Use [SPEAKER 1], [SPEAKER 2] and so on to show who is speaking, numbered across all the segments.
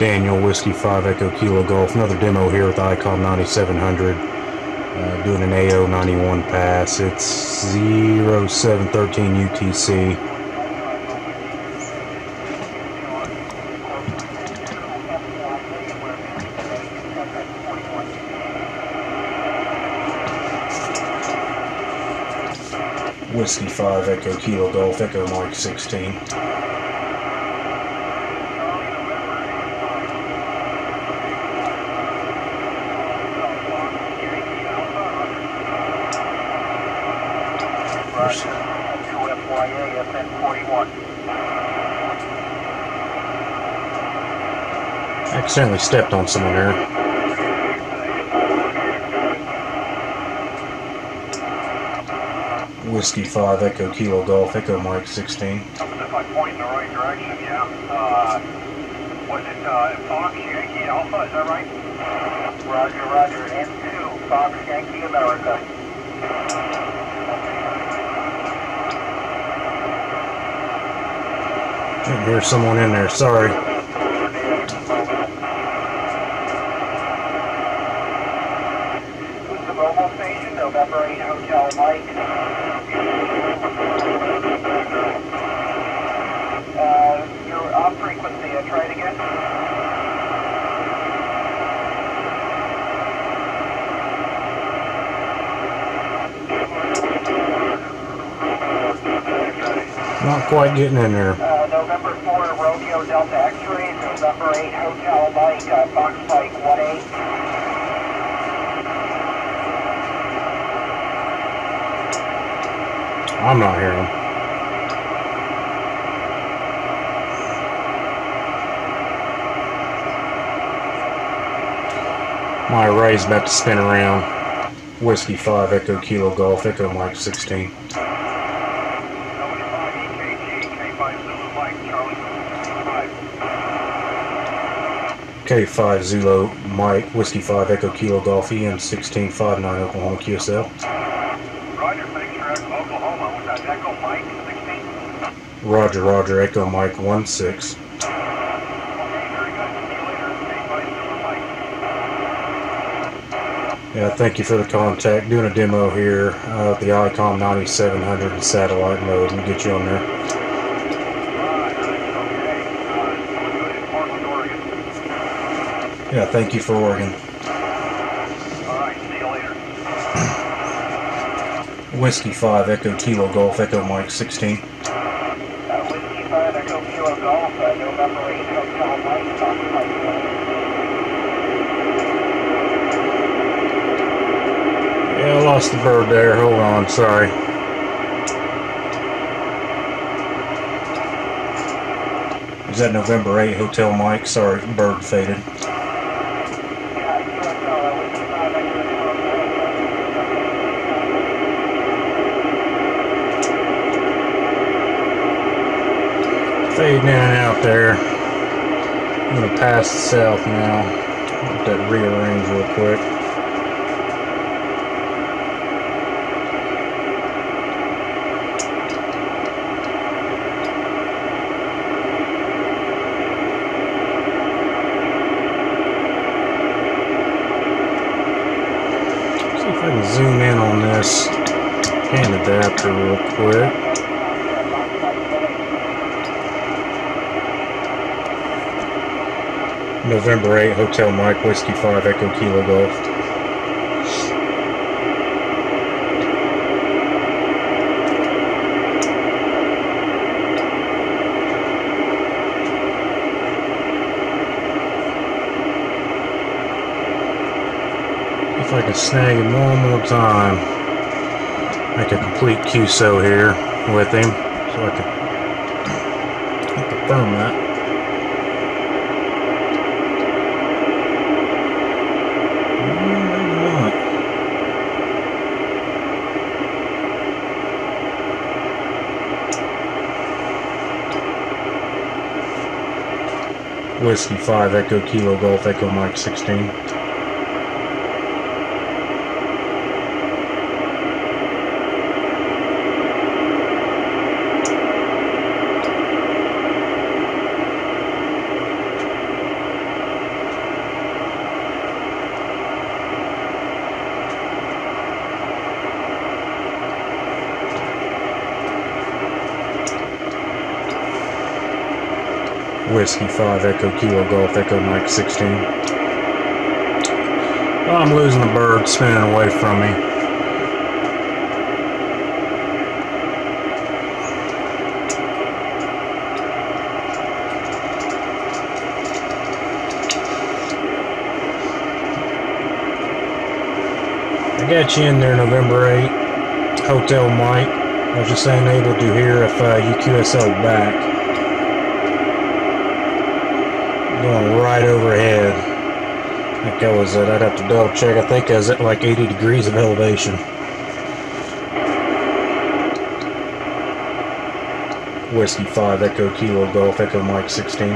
[SPEAKER 1] Daniel, Whiskey 5 Echo Kilo Golf. Another demo here with ICOM 9700. Uh, doing an AO 91 pass. It's 0713 UTC. Whiskey 5 Echo Kilo Golf Echo Mike 16. Accidentally stepped on someone there. Whiskey 5 Echo Kilo Golf Echo Mike 16.
[SPEAKER 2] If I point in the right direction, yeah. Uh, was it uh, Fox Yankee Alpha, is that right? Roger, roger. N2, Fox Yankee America.
[SPEAKER 1] Didn't hear someone in there, sorry.
[SPEAKER 2] The November 8 Hotel Mike. Uh, you're off frequency, uh, try it again.
[SPEAKER 1] Not quite getting in there.
[SPEAKER 2] Uh, November 4 Romeo Delta X-ray, November 8 Hotel Mike, uh, Mike 1-8.
[SPEAKER 1] I'm not hearing. them. My array's about to spin around. Whiskey 5 Echo Kilo Golf Echo Mike 16. K5 Zulu Mike Whiskey 5 Echo Kilo Golf EM 1659 Oklahoma QSL.
[SPEAKER 2] Roger, thanks for Oklahoma. Was that Echo Mike 16?
[SPEAKER 1] Roger Roger Echo Mike 16.
[SPEAKER 2] Okay, very good. See you later. K5 Zulu Mike.
[SPEAKER 1] Yeah, thank you for the contact. Doing a demo here uh, the ICOM 9700 in satellite mode. Let me get you on there. Yeah, thank you for Oregon. Whiskey 5 Echo Kilo Golf Echo Mike 16.
[SPEAKER 2] Uh, Whiskey 5 Echo Kilo Golf, uh, November 8 Hotel Mike, Fox Mike 1.
[SPEAKER 1] Yeah, I lost the bird there. Hold on, sorry. Is that November 8 Hotel Mike? Sorry, bird faded.
[SPEAKER 2] Yeah, QSL, Whiskey 5 Echo Kilo
[SPEAKER 1] Fading in and out there. I'm gonna pass south now. Let that rearrange real quick. Can zoom in on this hand adapter real quick. November 8 Hotel Mike Whiskey 5 Echo Kilo Golf. If I can snag him one more time. Make a complete QSO here with him so I can confirm that. Whiskey 5 Echo Kilo Golf Echo Mike 16. Whiskey 5 Echo Kilo Golf Echo Mike 16. Well, I'm losing the bird spinning away from me. I got you in there November 8, Hotel Mike. I was just unable to hear if uh, UQSL back. Going right overhead. I think that was it. I'd have to double check. I think I was at like 80 degrees of elevation. Whiskey 5 Echo Kilo Golf Echo Mike 16.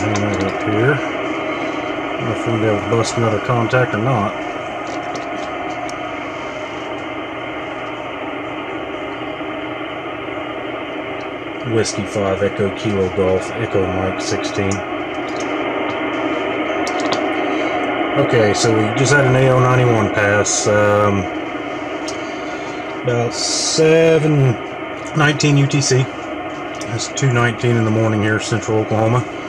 [SPEAKER 1] hang that up here. If we'll be able to bust another contact or not. Whiskey 5 Echo Kilo Golf Echo Mike 16. Okay, so we just had an AO91 pass. Um, about 719 UTC. It's 219 in the morning here, Central Oklahoma.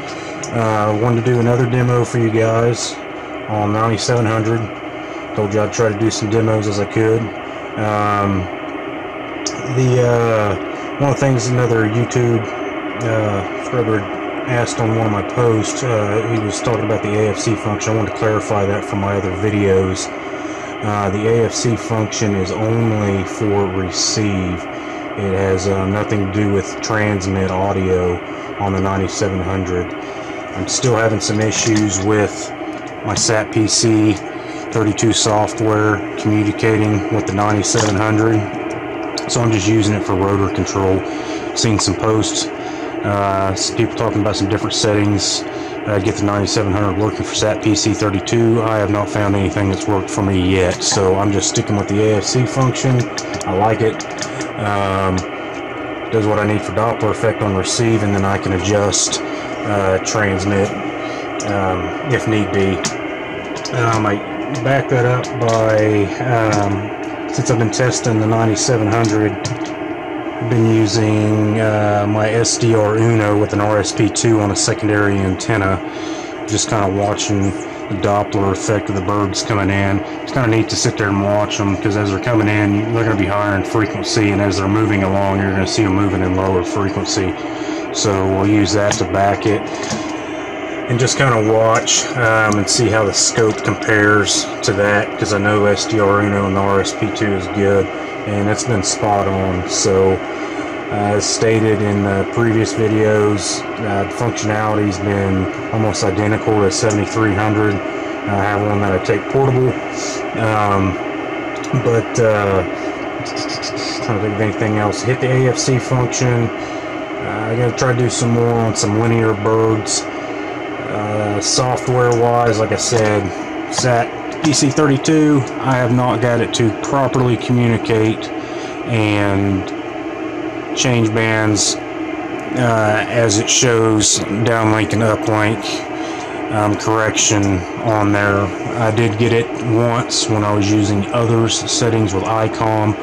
[SPEAKER 1] Uh, wanted to do another demo for you guys on 9700. Told you I'd try to do some demos as I could. Um, the uh, one of the things another YouTube uh, subscriber asked on one of my posts, uh, he was talking about the AFC function. I wanted to clarify that from my other videos. Uh, the AFC function is only for receive. It has uh, nothing to do with transmit audio on the 9700. I'm still having some issues with my SAT PC 32 software communicating with the 9700 so I'm just using it for rotor control. Seen some posts uh, some people talking about some different settings. Uh, get the 9700 working for SAT PC 32 I have not found anything that's worked for me yet. So I'm just sticking with the AFC function. I like it. Um, does what I need for Doppler effect on receive and then I can adjust uh, transmit um, if need be. Um, I back that up by um, since I've been testing the 9700 I've been using uh, my SDR Uno with an RSP2 on a secondary antenna just kind of watching the Doppler effect of the birds coming in. It's kind of neat to sit there and watch them because as they're coming in, they're going to be higher in frequency, and as they're moving along, you're going to see them moving in lower frequency. So we'll use that to back it and just kind of watch um, and see how the scope compares to that because I know SDR Uno and the RSP2 is good and it's been spot on. So uh, as stated in the previous videos, uh, the functionality's been almost identical to 7300. I have one that I take portable, um, but uh, trying to think of anything else. Hit the AFC function. Uh, I gotta try to do some more on some linear birds. Uh, software-wise, like I said, SAT PC32, I have not got it to properly communicate and change bands uh, as it shows downlink and uplink um, correction on there. I did get it once when I was using others settings with ICOM,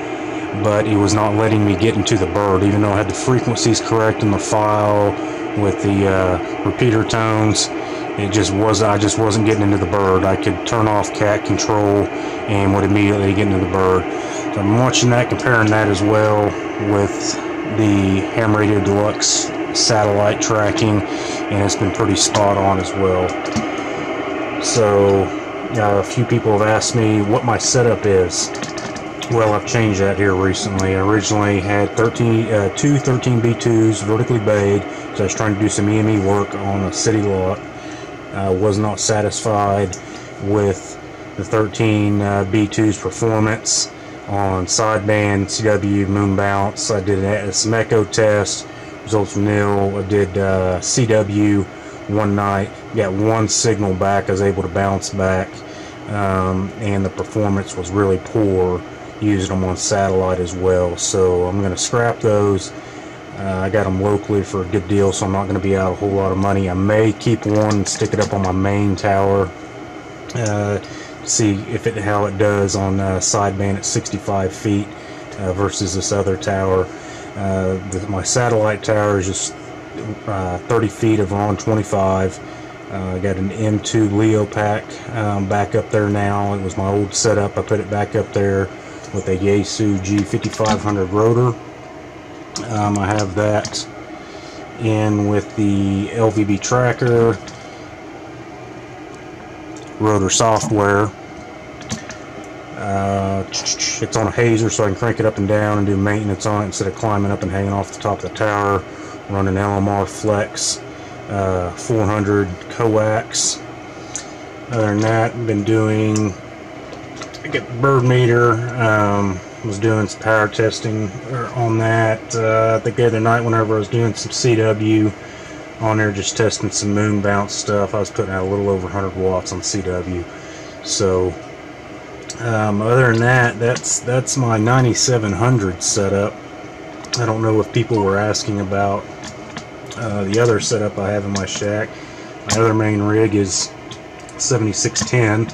[SPEAKER 1] but it was not letting me get into the bird, even though I had the frequencies correct in the file with the uh, repeater tones. It just was I just wasn't getting into the bird. I could turn off cat control and would immediately get into the bird. So I'm watching that, comparing that as well with the Ham Radio Deluxe satellite tracking, and it's been pretty spot on as well. So, uh, a few people have asked me what my setup is. Well, I've changed that here recently. I originally had 13, uh, two 13B2s vertically bayed, so I was trying to do some EME work on a city lot. I was not satisfied with the 13 uh, B2's performance on sideband, CW, moon bounce. I did a, some echo test, results nil. I did uh, CW one night, got one signal back. I was able to bounce back, um, and the performance was really poor using them Rohn satellite as well. So I'm going to scrap those. Uh, I got them locally for a good deal, so I'm not going to be out a whole lot of money. I may keep one and stick it up on my main tower. Uh, see if it how it does on uh, sideband at 65 feet uh, versus this other tower. Uh, the, my satellite tower is just uh, 30 feet of on 25. Uh, I got an M2 Leo pack um, back up there now. It was my old setup. I put it back up there with a Yaesu G5500 rotor. Um, I have that in with the LVB tracker, rotor software. Uh, it's on a hazer so I can crank it up and down and do maintenance on it instead of climbing up and hanging off the top of the tower. Running LMR Flex uh, 400 coax. Other than that, I've been doing I get the bird meter. Um, was doing some power testing on that. Uh, I think the other night, whenever I was doing some CW on there, just testing some moon bounce stuff, I was putting out a little over 100 watts on CW. So, um, other than that, that's that's my 9700 setup. I don't know if people were asking about uh, the other setup I have in my shack. My other main rig is 7610,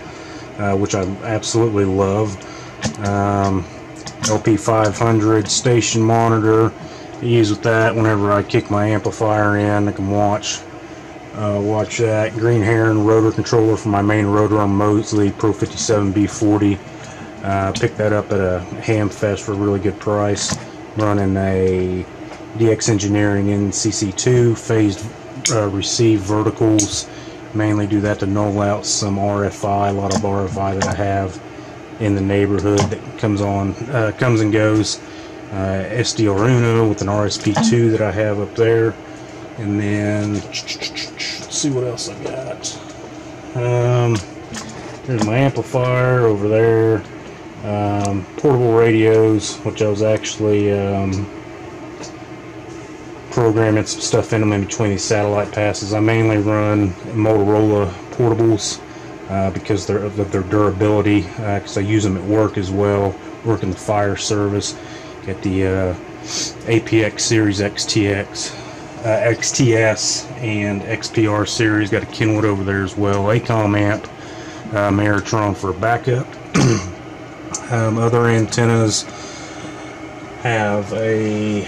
[SPEAKER 1] uh, which I absolutely love. Um, LP500 station monitor. I use with that whenever I kick my amplifier in. I can watch uh, watch that. Green Heron rotor controller for my main rotor on Mosley Pro 57B40. Uh, picked that up at a ham fest for a really good price. Running a DX Engineering NCC2 phased uh, receive verticals. Mainly do that to null out some RFI, a lot of RFI that I have in the neighborhood that comes on, uh, comes and goes. Uh, SDR Uno with an RSP2 that I have up there. And then, let's see what else I got. Um, there's my amplifier over there. Um, portable radios, which I was actually um, programming some stuff in them in between these satellite passes. I mainly run Motorola portables uh, because of their durability, because uh, I use them at work as well, work in the fire service. Got the uh, APX series XTX, uh, XTS, and XPR series. Got a Kenwood over there as well. ACOM amp, uh, Ameritron for backup. um, other antennas have a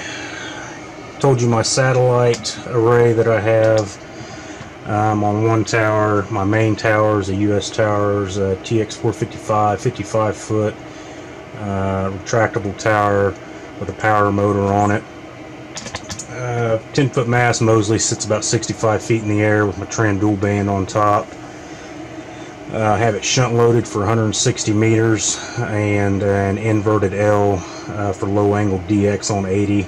[SPEAKER 1] told you my satellite array that I have um, on one tower. My main tower is a US tower, is a TX455, 55 foot uh, retractable tower with a power motor on it. Uh, 10 foot mast Mosley sits about 65 feet in the air with my tram dual band on top. Uh, I have it shunt loaded for 160 meters and an inverted L uh, for low angle DX on 80.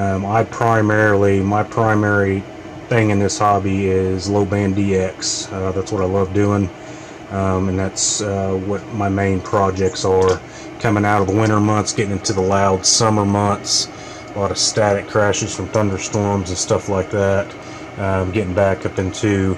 [SPEAKER 1] Um, I primarily, my primary thing in this hobby is low band DX. Uh, that's what I love doing, um, and that's uh, what my main projects are. Coming out of the winter months, getting into the loud summer months, a lot of static crashes from thunderstorms and stuff like that. Um, getting back up into,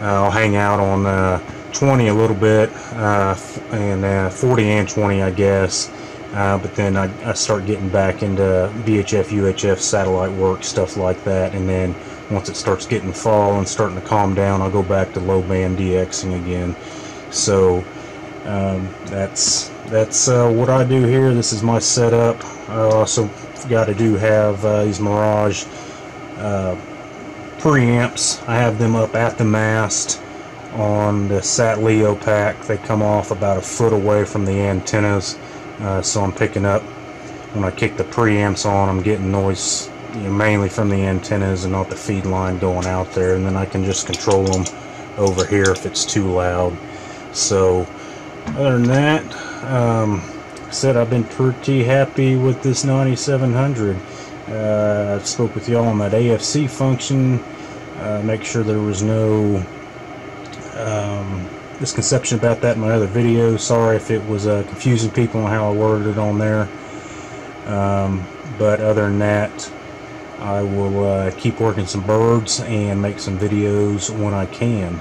[SPEAKER 1] uh, I'll hang out on uh, 20 a little bit, uh, and uh, 40 and 20, I guess. Uh, but then I, I, start getting back into VHF, UHF satellite work, stuff like that. And then once it starts getting fall and starting to calm down, I'll go back to low band DXing again. So um, that's that's uh, what I do here. This is my setup. I also got to do have uh, these Mirage uh, preamps. I have them up at the mast on the Sat Leo pack. They come off about a foot away from the antennas uh, so I'm picking up. When I kick the preamps on I'm getting noise you know, mainly from the antennas and not the feed line going out there. And then I can just control them over here if it's too loud. So other than that um, said I've been pretty happy with this 9700 uh, I spoke with y'all on that AFC function. Uh, make sure there was no misconception about that in my other video. Sorry if it was uh, confusing people on how I worded it on there. Um, but other than that, I will uh, keep working some birds and make some videos when I can.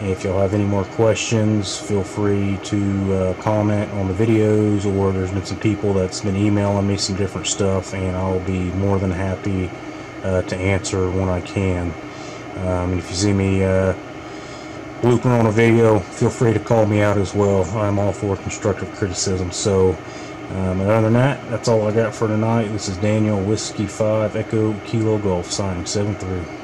[SPEAKER 1] If y'all have any more questions, feel free to uh, comment on the videos, or there's been some people that's been emailing me some different stuff, and I'll be more than happy uh, to answer when I can. Um, if you see me blooping on a video, feel free to call me out as well. I'm all for constructive criticism. So, um, other than that, that's all I got for tonight. This is Daniel Whiskey 5 Echo Kilo Golf signing 7 3.